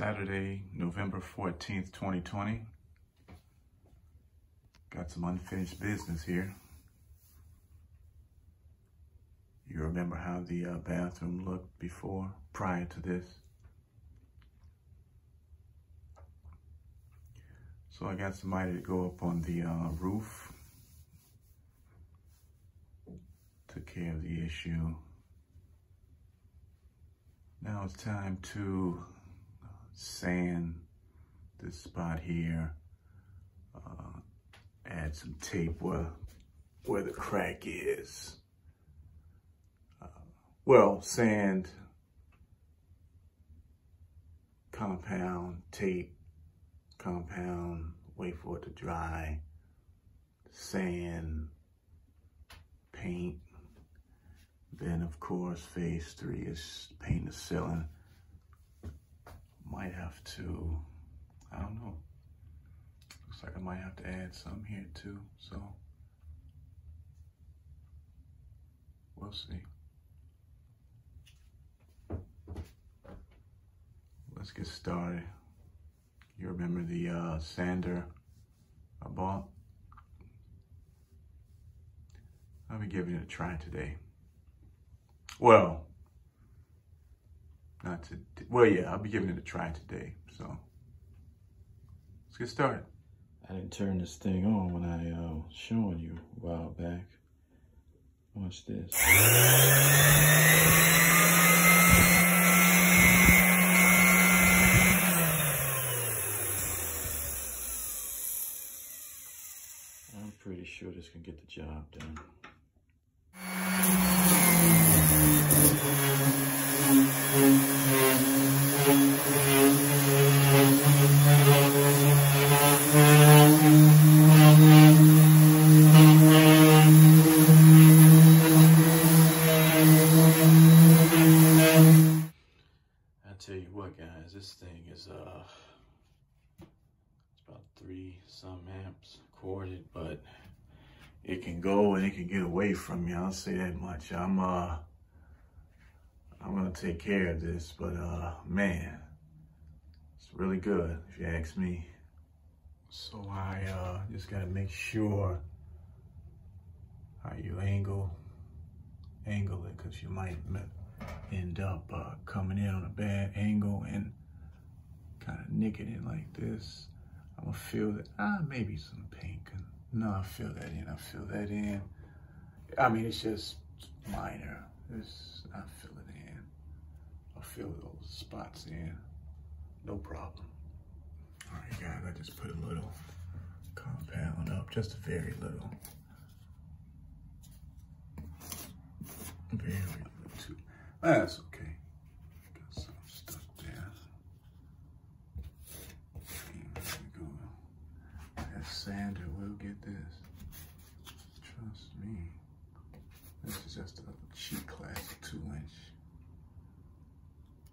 Saturday, November 14th, 2020. Got some unfinished business here. You remember how the uh, bathroom looked before, prior to this? So I got somebody to go up on the uh, roof. Took care of the issue. Now it's time to sand this spot here. Uh, add some tape where, where the crack is. Uh, well, sand, compound, tape, compound, wait for it to dry, sand, paint. Then, of course, phase three is paint the ceiling might have to, I don't know. Looks like I might have to add some here too, so we'll see. Let's get started. You remember the uh, sander I bought? I'll be giving it a try today. Well, not to, well, yeah, I'll be giving it a try today. So let's get started. I didn't turn this thing on when I uh, was showing you a while back. Watch this. I'm pretty sure this can get the job done. Tell you what, guys, this thing is uh, it's about three some amps corded, but it can go and it can get away from you. I'll say that much. I'm uh, I'm gonna take care of this, but uh, man, it's really good if you ask me. So I uh, just gotta make sure how you angle angle it, cause you might end up uh, coming in on a bad angle and kind of nicking it like this. I'm gonna feel that, ah, maybe some pink. No, I feel that in, I feel that in. I mean, it's just minor. It's, I feel it in. I feel those spots in, no problem. All right, guys, I just put a little compound up, just a very little. Very that's okay. Got some stuff there. There we go. That sander will get this. Trust me. This is just a cheap classic two inch.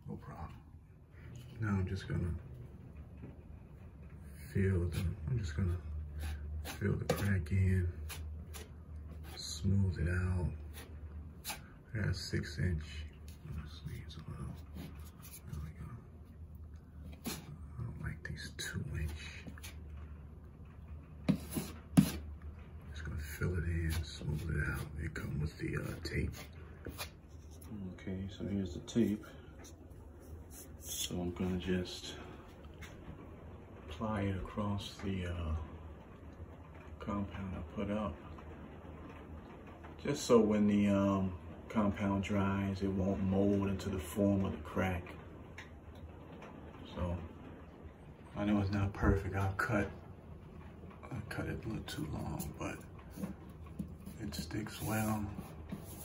No problem. Now I'm just gonna fill the, I'm just gonna fill the crack in, smooth it out. I got a six inch two inch. Just gonna fill it in, smooth it out. It comes with the uh, tape. Okay, so here's the tape. So I'm gonna just apply it across the uh, compound I put up. Just so when the um, compound dries, it won't mold into the form of the crack. So I know it's not perfect. I'll cut, I cut it a little too long, but it sticks well.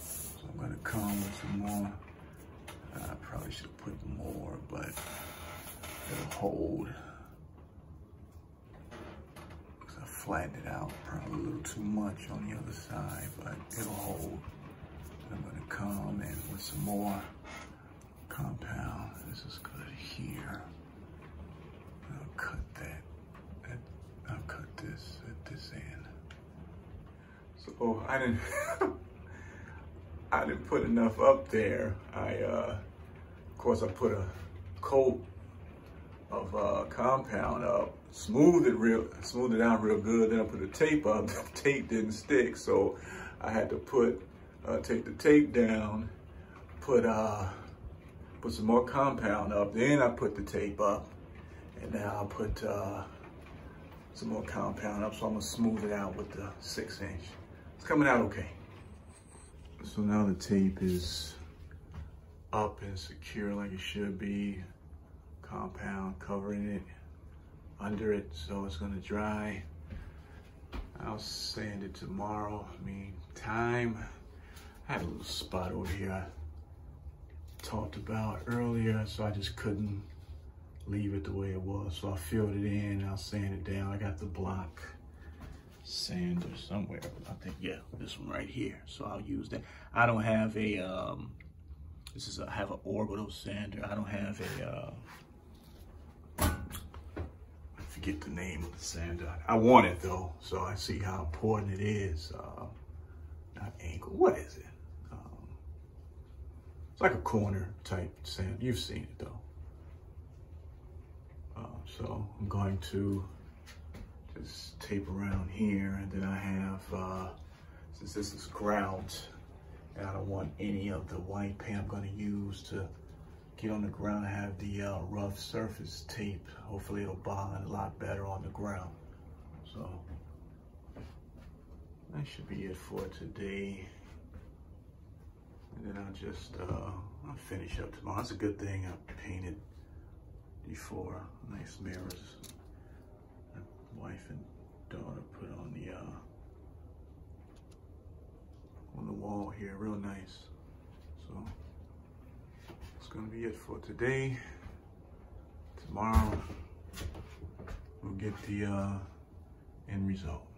So I'm gonna come with some more. I probably should put more, but it'll hold. Cause I flattened it out probably a little too much on the other side, but it'll hold. I'm gonna come in with some more compound. This is good here. I'll cut that I'll cut this at this end. So I didn't. I didn't put enough up there. I, uh, of course, I put a coat of uh, compound up, smooth it real, smooth it out real good. Then I put the tape up. The tape didn't stick, so I had to put uh, take the tape down, put uh, put some more compound up. Then I put the tape up, and now I'll put uh, some more compound up. So I'm gonna smooth it out with the six inch. It's coming out okay. So now the tape is up and secure like it should be compound covering it under it so it's gonna dry. I'll sand it tomorrow. I mean, time. I had a little spot over here I talked about earlier, so I just couldn't leave it the way it was. So I filled it in, I'll sand it down. I got the block sander somewhere. I think, yeah, this one right here. So I'll use that. I don't have a, um, this is a, I have an orbital sander. I don't have a, uh, forget the name of the sander. I want it though, so I see how important it is. Uh, not ankle, what is it? Um, it's like a corner type sand. You've seen it though. Uh, so I'm going to tape around here and then I have, uh, since this is grout, and I don't want any of the white paint I'm gonna use to get on the ground. I have the uh, rough surface tape. Hopefully it'll bond a lot better on the ground. So that should be it for today. And then I'll just, uh, I'll finish up tomorrow. It's a good thing I painted before. Nice mirrors. My wife and daughter put on the, uh, on the wall here, real nice. So it's gonna be it for today. Tomorrow, we'll get the uh, end result.